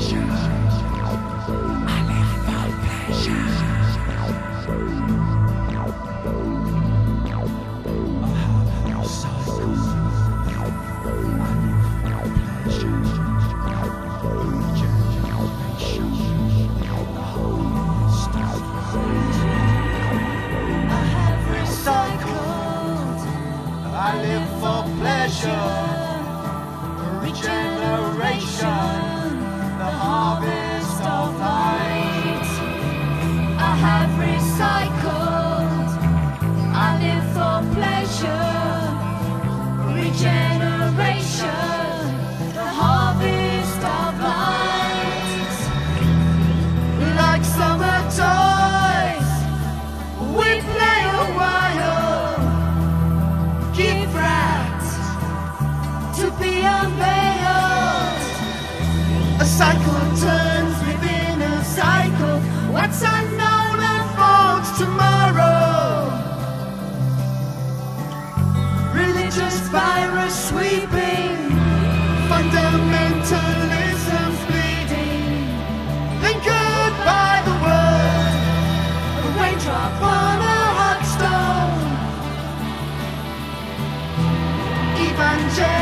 treasure. cycle turns within a cycle. What's unknown unfolds tomorrow. Religious virus sweeping, fundamentalism bleeding. lingered by the word. a raindrop on a hot stone. Evangel